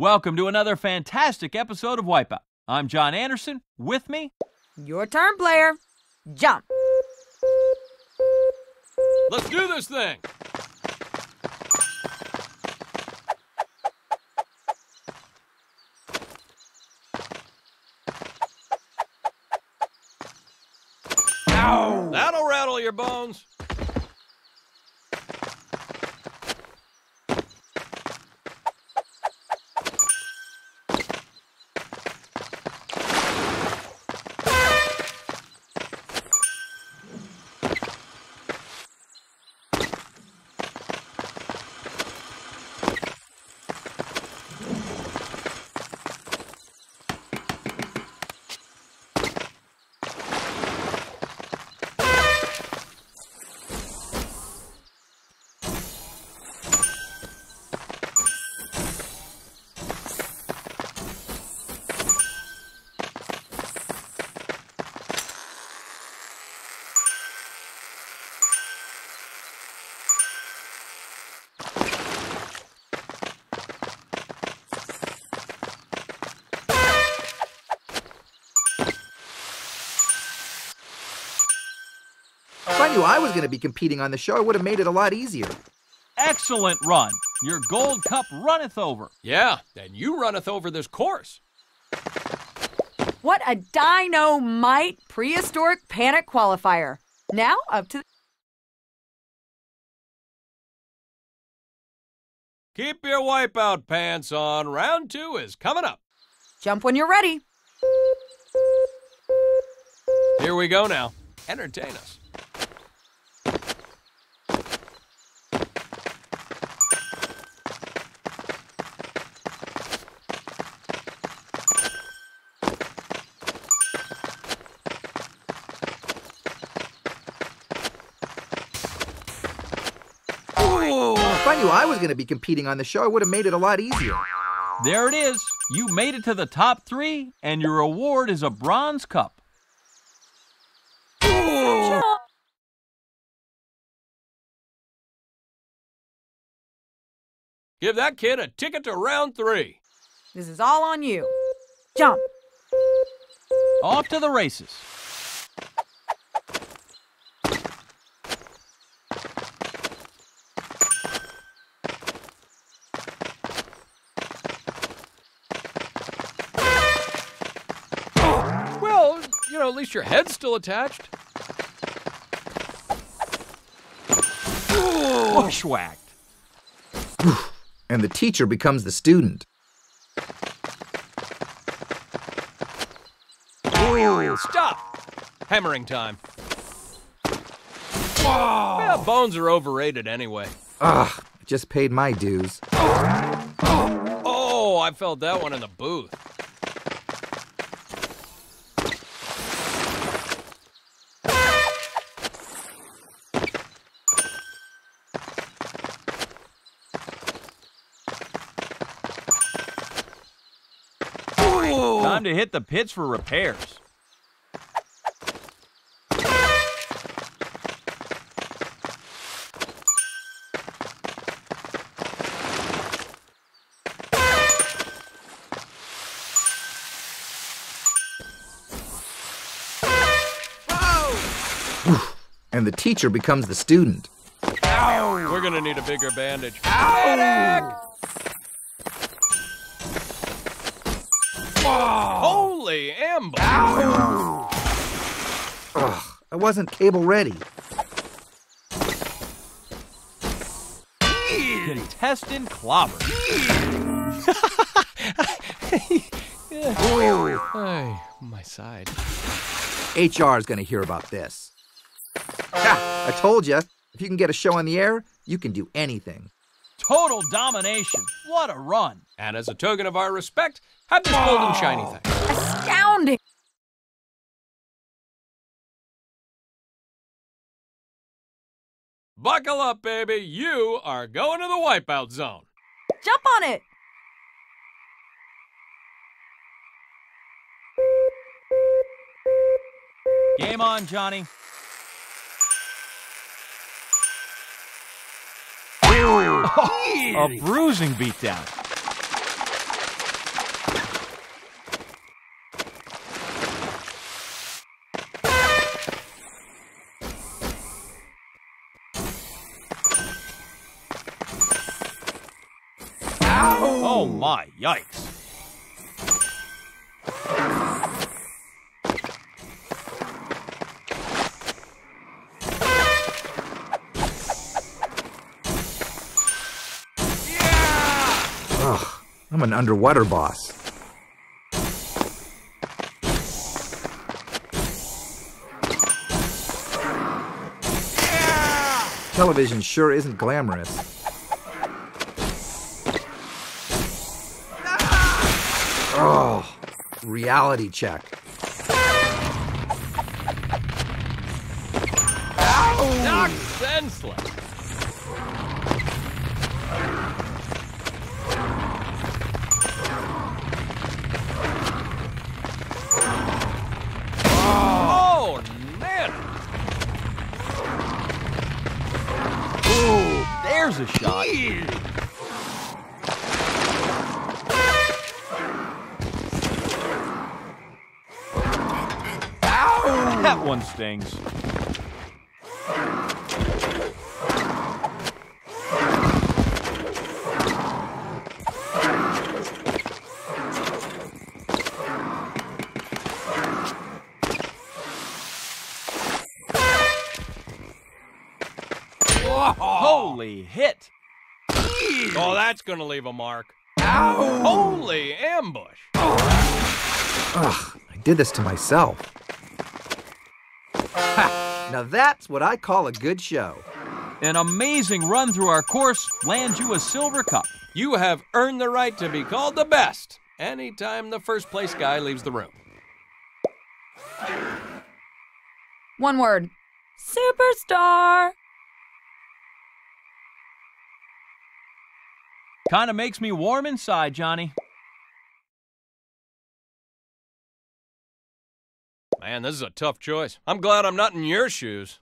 Welcome to another fantastic episode of Wipeout. I'm John Anderson. With me, Your turn, player. Jump. Let's do this thing. Ow! That'll rattle your bones. I knew I was going to be competing on the show, I would have made it a lot easier. excellent run. Your gold cup runneth over. Yeah, and you runneth over this course. What a dynamite prehistoric panic qualifier. Now up to Keep your wipeout pants on. Round two is coming up. jump when you're ready. Here we go now. Entertain us. I knew I was going to be competing on the show, I would have made it a lot easier. There it is. You made it to the top three, and your reward is a bronze cup. Give that kid a ticket to round three. This is all on you. Jump. Off to the races. Well, you know, at least your head's still attached. Bushwhacked. And the teacher becomes the student. Stop! Hammering time. Well, bones are overrated anyway. Ugh, just paid my dues. Oh, I felt that one in the booth. Time to hit the pits for repairs. And the teacher becomes the student. We're gonna need a bigger bandage. Medic! Holy amber! Ugh, I wasn't cable ready. Contestant clobber. Ay, my side. HR is going to hear about this. Ha, I told you, if you can get a show on the air, you can do anything. Total domination. What a run. And as a token of our respect, have this golden shiny thing. Astounding. Buckle up, baby. You are going to the wipeout zone. Jump on it. Game on, Johnny. A bruising beatdown. Ow. Oh my, yikes. I'm an underwater boss. Television sure isn't glamorous. Oh, reality check. Knocked senseless. There's a shot. That one stings. Holy hit! Oh, that's gonna leave a mark. Holy ambush. Ugh, I did this to myself. Ha! Now that's what I call a good show. An amazing run through our course lands you a silver cup. You have earned the right to be called the best anytime the first place guy leaves the room. One word. Superstar. Kinda makes me warm inside, Johnny. Man, this is a tough choice. I'm glad I'm not in your shoes.